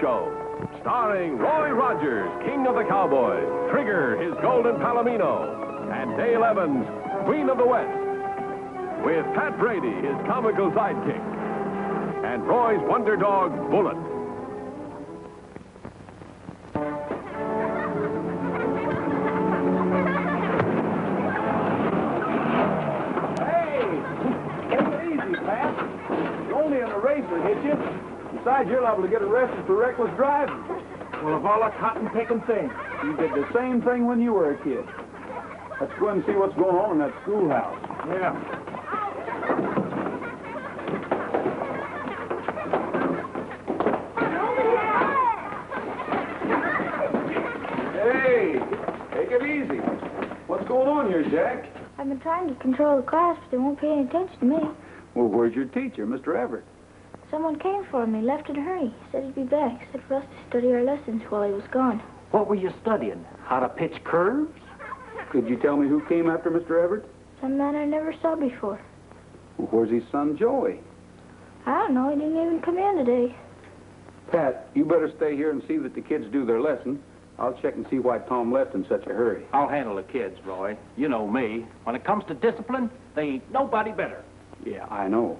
Show. Starring Roy Rogers, King of the Cowboys, Trigger, his Golden Palomino, and Dale Evans, Queen of the West. With Pat Brady, his comical sidekick, and Roy's wonder dog, Bullet. Liable to get arrested for reckless driving. Well, of all the cotton-picking things, you did the same thing when you were a kid. Let's go and see what's going on in that schoolhouse. Yeah. Hey! Take it easy. What's going on here, Jack? I've been trying to control the class, but they won't pay any attention to me. Well, where's your teacher, Mr. Everett? Someone came for me, left in a hurry. Said he'd be back. Said for us to study our lessons while he was gone. What were you studying? How to pitch curves? Could you tell me who came after Mr. Everett? Some man I never saw before. Well, where's his son, Joey? I don't know. He didn't even come in today. Pat, you better stay here and see that the kids do their lesson. I'll check and see why Tom left in such a hurry. I'll handle the kids, Roy. You know me. When it comes to discipline, they ain't nobody better. Yeah, I know.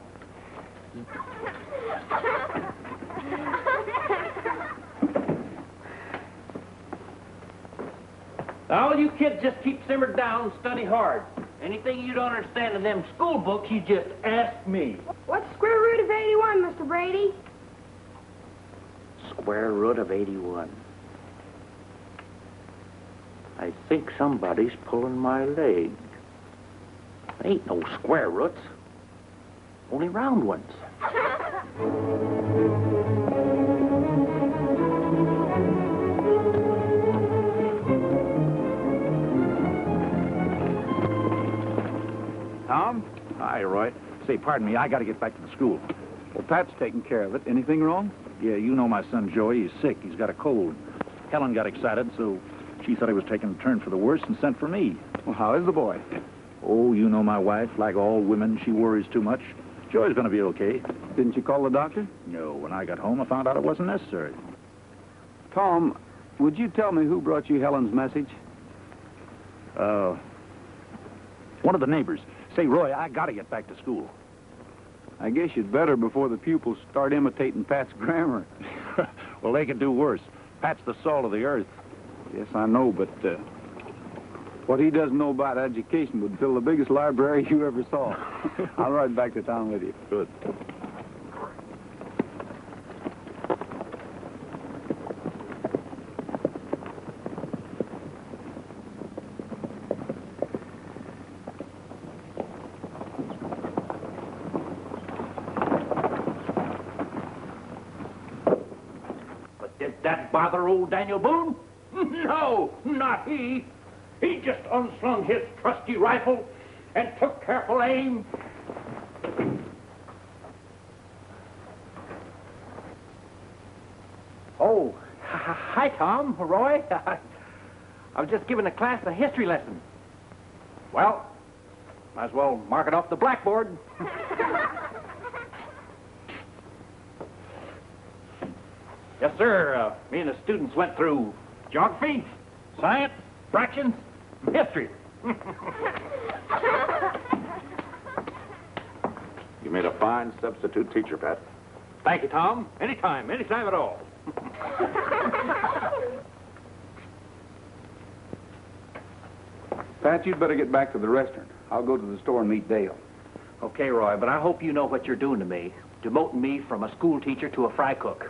All you kids just keep simmered down and study hard. Anything you don't understand in them school books, you just ask me. What's square root of 81, Mr. Brady? Square root of 81. I think somebody's pulling my leg. There Ain't no square roots. Only round ones. Hi, Roy. Say, pardon me, I got to get back to the school. Well, Pat's taking care of it. Anything wrong? Yeah, you know my son Joey. He's sick. He's got a cold. Helen got excited, so she thought he was taking a turn for the worse and sent for me. Well, how is the boy? Oh, you know my wife. Like all women, she worries too much. Joey's going to be okay. Didn't you call the doctor? No, when I got home, I found out it wasn't necessary. Tom, would you tell me who brought you Helen's message? Uh, one of the neighbors. Say, Roy, I got to get back to school. I guess you'd better before the pupils start imitating Pat's grammar. well, they could do worse. Pat's the salt of the earth. Yes, I know, but uh, what he doesn't know about education would fill the biggest library you ever saw. I'll ride back to town with you. Good. Bother old Daniel Boone? No, not he. He just unslung his trusty rifle and took careful aim. Oh, hi, Tom, Roy. I was just giving the class a history lesson. Well, might as well mark it off the blackboard. Yes, sir. Uh, me and the students went through geography, science, fractions, history. You made a fine substitute teacher, Pat. Thank you, Tom. Anytime, anytime at all. Pat, you'd better get back to the restaurant. I'll go to the store and meet Dale. Okay, Roy, but I hope you know what you're doing to me. Demoting me from a school teacher to a fry cook.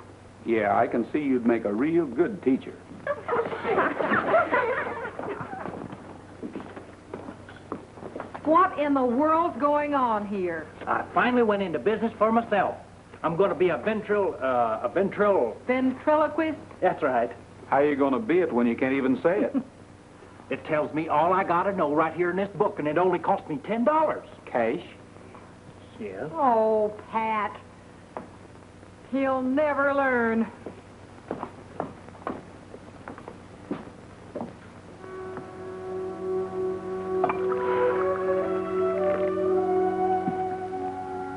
Yeah, I can see you'd make a real good teacher. What in the world's going on here? I finally went into business for myself. I'm going to be a ventril, uh, a ventril. Ventriloquist? That's right. How are you going to be it when you can't even say it? It tells me all I got to know right here in this book, and it only cost me ten dollars. Cash? Yes. Oh, Pat. He'll never learn.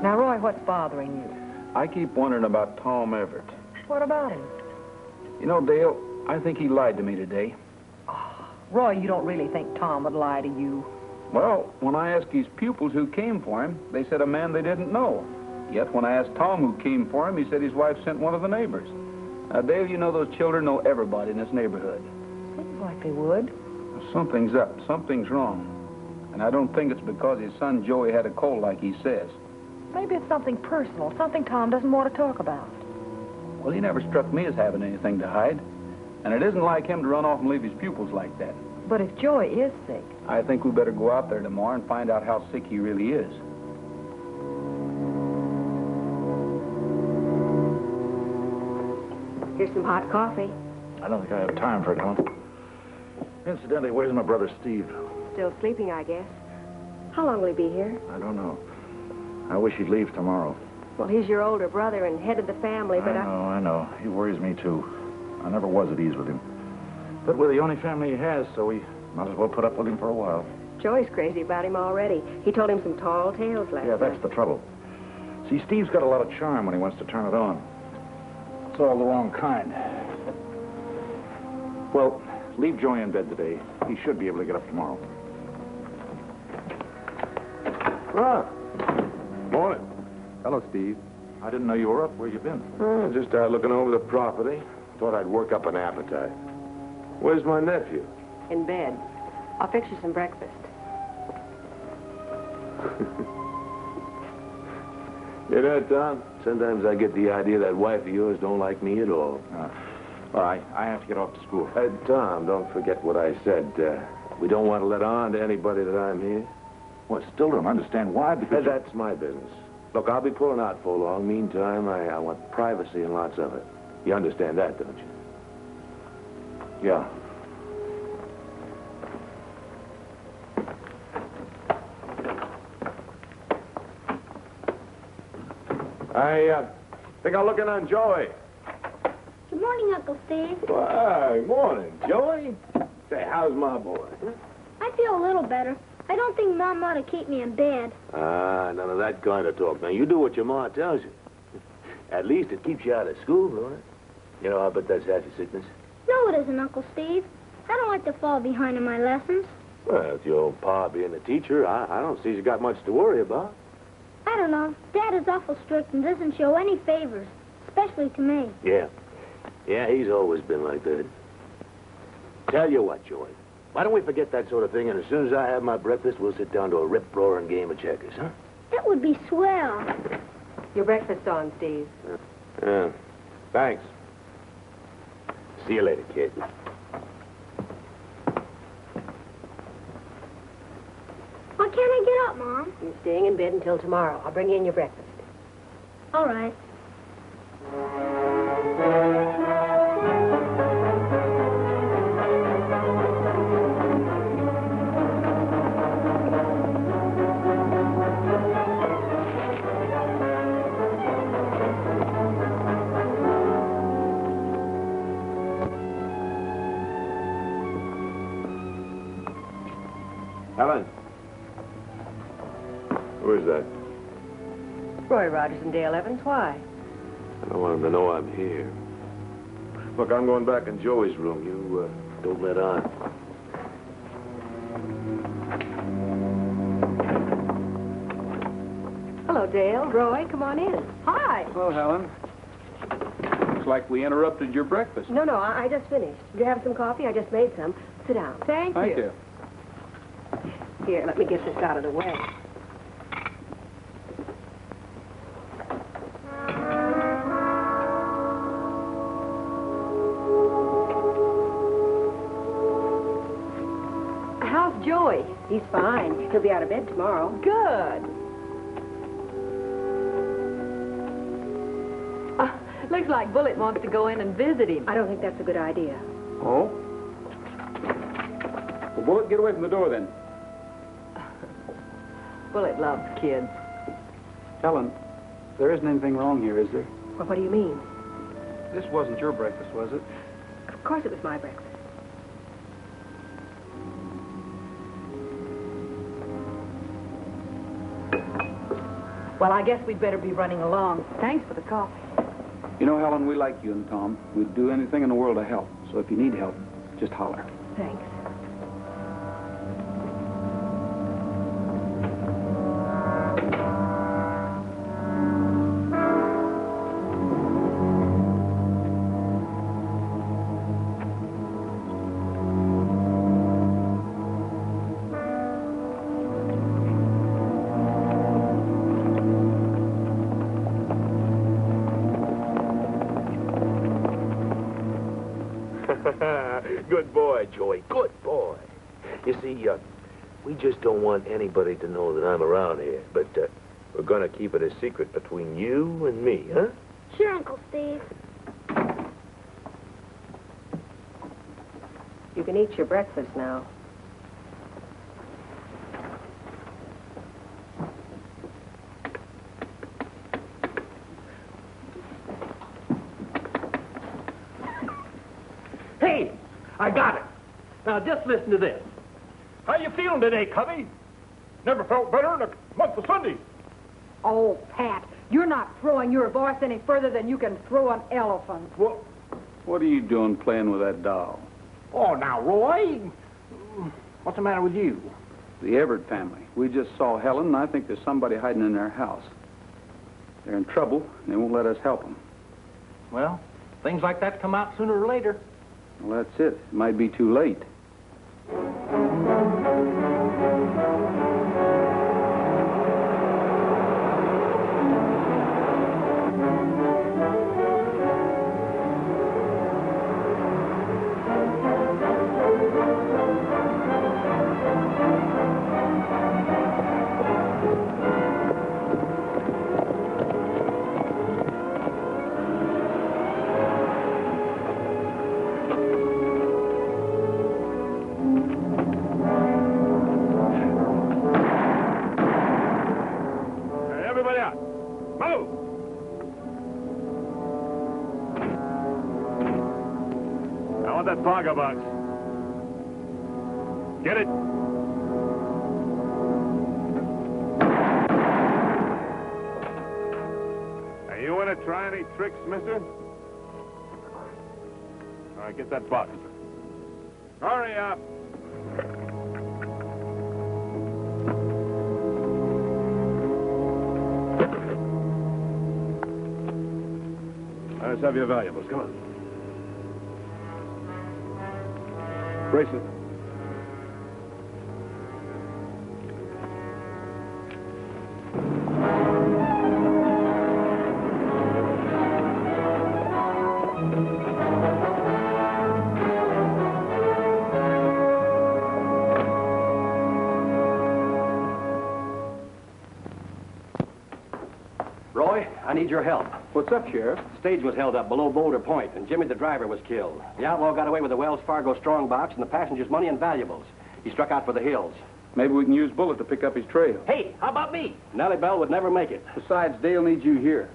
Now, Roy, what's bothering you? I keep wondering about Tom Everett. What about him? You know, Dale, I think he lied to me today. Oh, Roy, you don't really think Tom would lie to you. Well, when I asked his pupils who came for him, they said a man they didn't know. Yet when I asked Tom who came for him, he said his wife sent one of the neighbors. Now, Dale, you know those children know everybody in this neighborhood. Seems like they would. Something's up. Something's wrong. And I don't think it's because his son Joey had a cold like he says. Maybe it's something personal, something Tom doesn't want to talk about. Well, he never struck me as having anything to hide. And it isn't like him to run off and leave his pupils like that. But if Joey is sick, I think we better go out there tomorrow and find out how sick he really is. Some hot coffee. I don't think I have time for it, Helen. Incidentally, where's my brother Steve? Still sleeping, I guess. How long will he be here? I don't know. I wish he'd leave tomorrow. Well, he's your older brother and head of the family, but I know, I know. He worries me, too. I never was at ease with him. But we're the only family he has, so we might as well put up with him for a while. Joey's crazy about him already. He told him some tall tales last night. Yeah, that's night. the trouble. See, Steve's got a lot of charm when he wants to turn it on. It's all the wrong kind. Well, leave Joey in bed today. He should be able to get up tomorrow. Ah, morning. Hello, Steve. I didn't know you were up. Where you been? Oh, just out looking over the property. Thought I'd work up an appetite. Where's my nephew? In bed. I'll fix you some breakfast. You know, Tom, sometimes I get the idea that wife of yours don't like me at all. Well, I, I have to get off to school. Uh, Tom, don't forget what I said. Uh, we don't want to let on to anybody that I'm here. Well, I still don't understand why, Uh, because... that's my business. Look, I'll be pulling out for long. Meantime, I, I want privacy and lots of it. You understand that, don't you? Yeah. I uh, think I'll look in on Joey. Good morning, Uncle Steve. Why, morning, Joey. Say, how's my boy? I feel a little better. I don't think Mom ought to keep me in bed. Ah, none of that kind of talk. Now, you do what your ma tells you. At least it keeps you out of school, don't it? You know, I bet that's half your sickness. No, it isn't, Uncle Steve. I don't like to fall behind in my lessons. Well, with your old pa being a teacher, I, I don't see you got much to worry about. I don't know. Dad is awful strict and doesn't show any favors, especially to me. Yeah. Yeah, he's always been like that. Tell you what, Joey. Why don't we forget that sort of thing, and as soon as I have my breakfast, we'll sit down to a rip-roaring game of checkers, huh? That would be swell. Your breakfast on, Steve. Yeah. Thanks. See you later, kid. Why can't I get up, Mom? You're staying in bed until tomorrow. I'll bring you in your breakfast. All right. Roy Rogers and Dale Evans. Why? I don't want them to know I'm here. Look, I'm going back in Joey's room. You uh, don't let on. Hello, Dale. Roy, come on in. Hi. Well, Helen. Looks like we interrupted your breakfast. No, no, I, I just finished. Do you have some coffee? I just made some. Sit down. thank, you. Thank you. Here, let me get this out of the way. He's fine. He'll be out of bed tomorrow. Good. Uh, looks like Bullet wants to go in and visit him. I don't think that's a good idea. Oh? Well, Bullet, get away from the door then. Bullet loves kids. Helen, there isn't anything wrong here, is there? Well, what do you mean? This wasn't your breakfast, was it? Of course it was my breakfast. Well, I guess we'd better be running along. Thanks for the coffee. You know, Helen, we like you and Tom. We'd do anything in the world to help. So if you need help, just holler. Thanks. Boy, Joey. Good boy. You see, uh, we just don't want anybody to know that I'm around here, but uh, we're going to keep it a secret between you and me, huh? Sure, Uncle Steve. You can eat your breakfast now. Hey, I got it. Now just listen to this. How you feeling today, Cubby? Never felt better in a month of Sunday. Oh, Pat, you're not throwing your voice any further than you can throw an elephant. What? What are you doing playing with that doll? Oh, now, Roy. What's the matter with you? The Everett family. We just saw Helen, and I think there's somebody hiding in their house. They're in trouble, and they won't let us help them. Well, things like that come out sooner or later. Well, that's it. It might be too late. Hey, Box. Get it? Are you want to try any tricks, mister? All right, get that box. Hurry up. Let's have your valuables. Come on. Bracelet. Roy, I need your help. What's up, Sheriff? Stage was held up below Boulder Point, and Jimmy the driver was killed. The outlaw got away with the Wells Fargo strong box and the passengers' money and valuables. He struck out for the hills. Maybe we can use Bullet to pick up his trail. Hey, how about me? Nellybelle would never make it. Besides, Dale needs you here.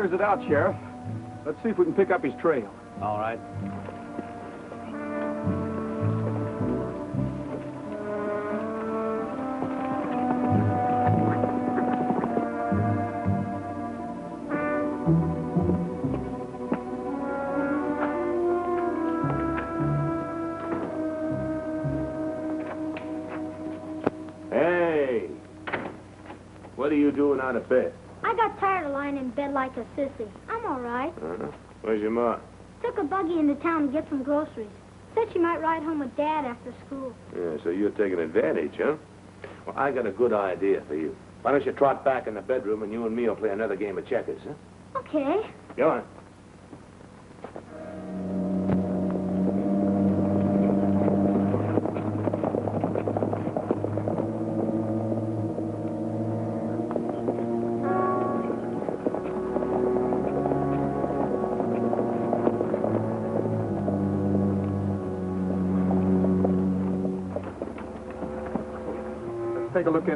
Clears it out, Sheriff. Let's see if we can pick up his trail. All right. I got tired of lying in bed like a sissy. I'm all right. Uh-huh. Where's your ma? Took a buggy into town to get some groceries. Said she might ride home with Dad after school. Yeah, so you're taking advantage, huh? Well, I got a good idea for you. Why don't you trot back in the bedroom and you and me will play another game of checkers, huh? Okay. Go on.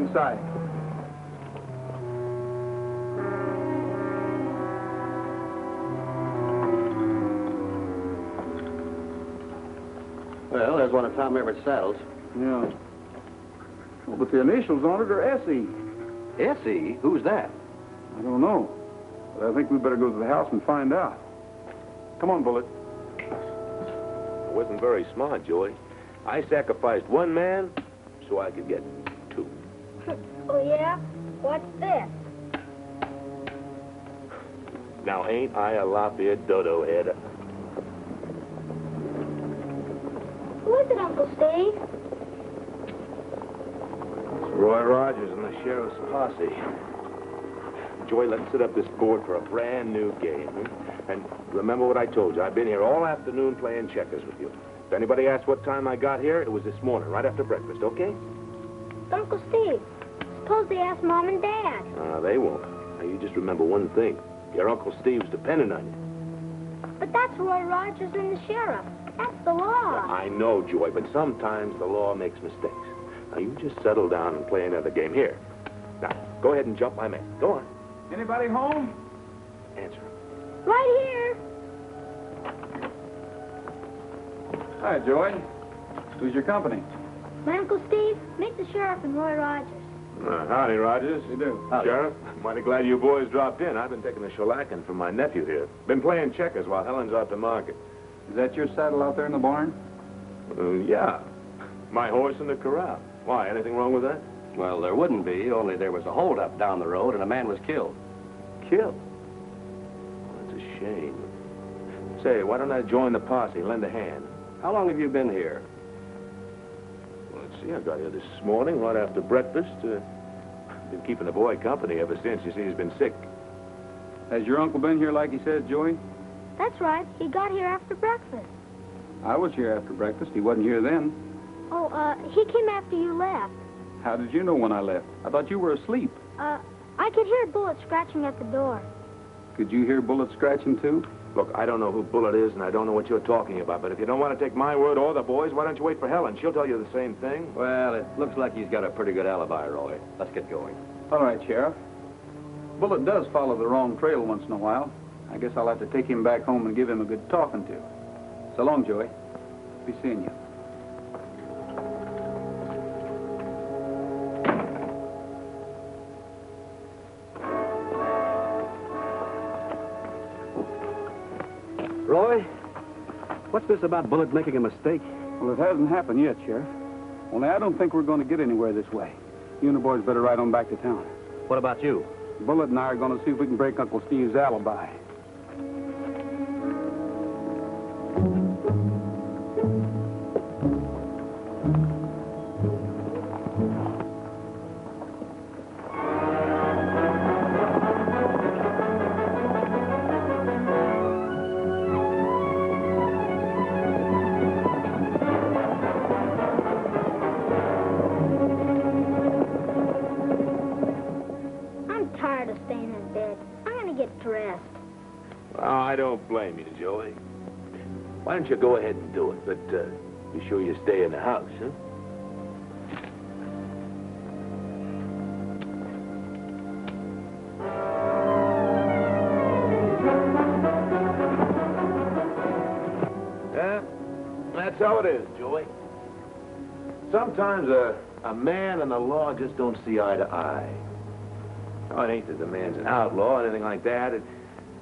Inside. Well, there's one of Tom Everett's saddles. Yeah. Well, but the initials on it are S.E. S.E.? Who's that? I don't know. But I think we better go to the house and find out. Come on, Bullet. I wasn't very smart, Joey. I sacrificed one man so I could get two. Oh, yeah? What's this? Now, ain't I a lop-eared dodo head? Who is it, Uncle Steve? It's Roy Rogers and the sheriff's posse. Joey, let's set up this board for a brand new game. hmm? And remember what I told you. I've been here all afternoon playing checkers with you. If anybody asks what time I got here, it was this morning, right after breakfast, okay? Uncle Steve. Suppose they ask Mom and Dad. Uh, they won't. Now, you just remember one thing. Your Uncle Steve's dependent on you. But that's Roy Rogers and the sheriff. That's the law. I know, Joey, but sometimes the law makes mistakes. Now, you just settle down and play another game here. Now, go ahead and jump my man. Go on. Anybody home? Answer. Right here. Hi, Joey. Who's your company? My Uncle Steve, meet the sheriff and Roy Rogers. Uh, howdy, Rogers. You do. Sheriff, mighty glad you boys dropped in. I've been taking a shellacking from my nephew here. Been playing checkers while Helen's out to market. Is that your saddle out there in the barn? Uh, yeah. My horse in the corral. Why, anything wrong with that? Well, there wouldn't be, only there was a holdup down the road and a man was killed. Killed? Well, That's a shame. Say, why don't I join the posse, lend a hand? How long have you been here? Well, see, I got here this morning, right after breakfast. Uh, been keeping the boy company ever since. You see, he's been sick. Has your uncle been here like he said, Joey? That's right. He got here after breakfast. I was here after breakfast. He wasn't here then. Oh, uh, he came after you left. How did you know when I left? I thought you were asleep. Uh, I could hear Bullet's scratching at the door. Could you hear Bullet's scratching too? Look, I don't know who Bullet is, and I don't know what you're talking about, but if you don't want to take my word or the boys, why don't you wait for Helen? She'll tell you the same thing. Well, it looks like he's got a pretty good alibi, Roy. Let's get going. All right, Sheriff. Bullet does follow the wrong trail once in a while. I guess I'll have to take him back home and give him a good talking to. So long, Joey. Be seeing you. What's this about Bullet making a mistake? Well, it hasn't happened yet, Sheriff. Only I don't think we're going to get anywhere this way. You and the boys better ride on back to town. What about you? Bullet and I are going to see if we can break Uncle Steve's alibi. Blame you, Joey. Why don't you go ahead and do it, but uh, be sure you stay in the house, huh? Yeah, that's how it is, Joey. Sometimes a, a man and the law just don't see eye to eye. Oh, it ain't that the man's an outlaw or anything like that. It,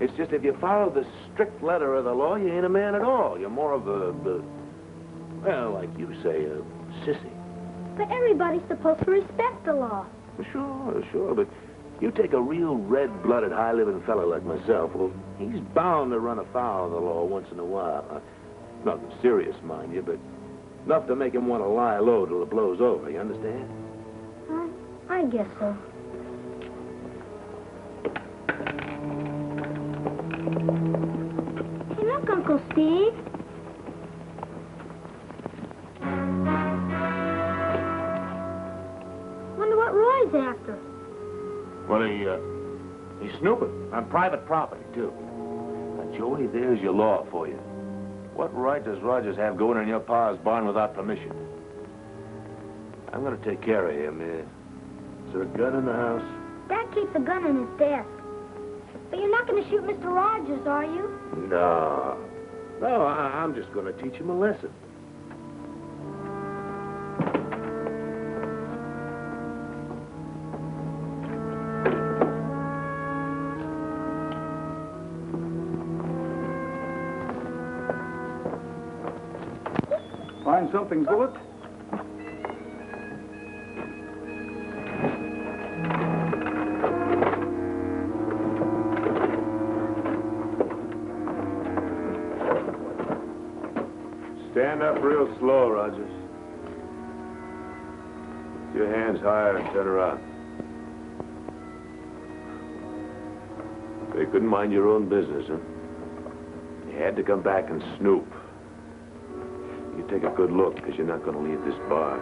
it's just if you follow the strict letter of the law, you ain't a man at all. You're more of a, a well, like you say, a sissy. But everybody's supposed to respect the law. Sure, sure, but You take a real red-blooded, high-living fellow like myself, well, he's bound to run afoul of the law once in a while. Uh, nothing serious, mind you, but enough to make him want to lie low till it blows over, you understand? I, I guess so. Uncle Steve. Wonder what Roy's after. Well, he, uh, he's snooping on private property, too. Now, Joey, there's your law for you. What right does Rogers have going in your pa's barn without permission? I'm gonna take care of him. Uh, is there a gun in the house? Dad keeps a gun in his desk. But you're not going to shoot Mr. Rogers, are you? No. No, I, I'm just gonna teach him a lesson. Find something, Bullet? Real slow, Rogers. Your hands higher and turn around. You couldn't mind your own business, huh? You had to come back and snoop. You take a good look, because you're not going to leave this bar.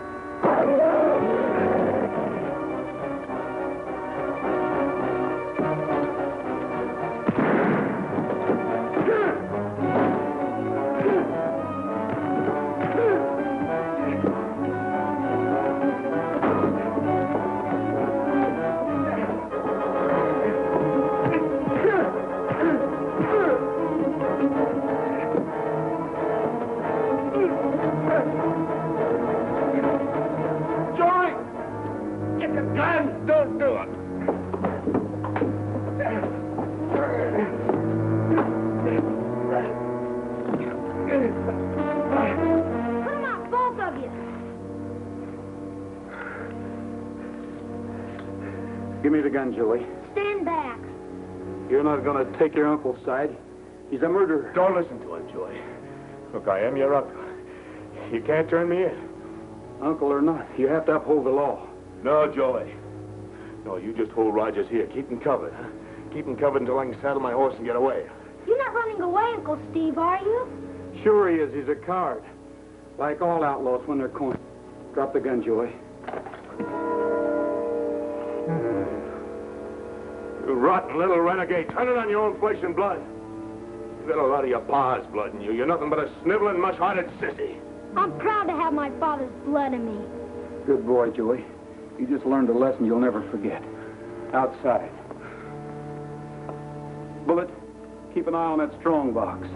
Give me the gun, Joey. Stand back. You're not going to take your uncle's side. He's a murderer. Don't listen to him, Joey. Look, I am your uncle. You can't turn me in. Uncle or not, you have to uphold the law. No, Joey. No, you just hold Rogers here. Keep him covered, huh? Keep him covered until I can saddle my horse and get away. You're not running away, Uncle Steve, are you? Sure he is. He's a coward. Like all outlaws when they're cornered. Drop the gun, Joey. You rotten little renegade. Turn it on your own flesh and blood. You got a lot of your pa's blood in you. You're nothing but a sniveling, mush-hearted sissy. I'm proud to have my father's blood in me. Good boy, Joey. You just learned a lesson you'll never forget. Outside. Bullet, keep an eye on that strong box.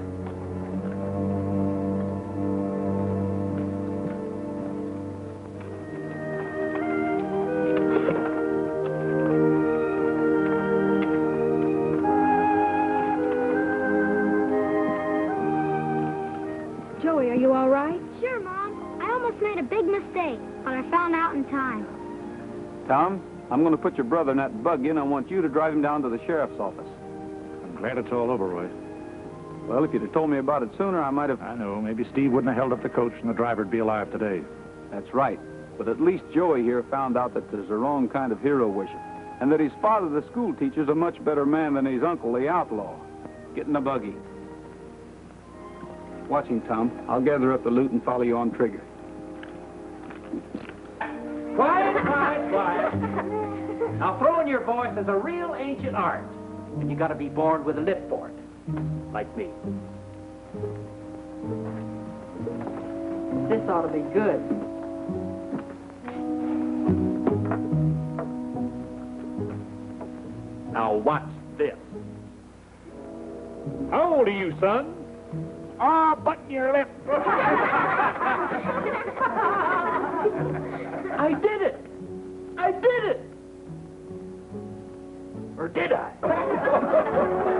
Tom, I'm going to put your brother in that buggy, and I want you to drive him down to the sheriff's office. I'm glad it's all over, Roy. Well, if you'd have told me about it sooner, I might have... I know. Maybe Steve wouldn't have held up the coach and the driver'd be alive today. That's right. But at least Joey here found out that there's the wrong kind of hero worship, and that his father, the school teacher's a much better man than his uncle, the outlaw. Get in the buggy. Watch him, Tom. I'll gather up the loot and follow you on Trigger. Quiet, quiet, quiet. Now, throwing your voice is a real ancient art, and you got to be born with a lip for it, like me. This ought to be good. Now, what's this? How old are you, son? Ah, button your lip. I did it. I did it. Or did I?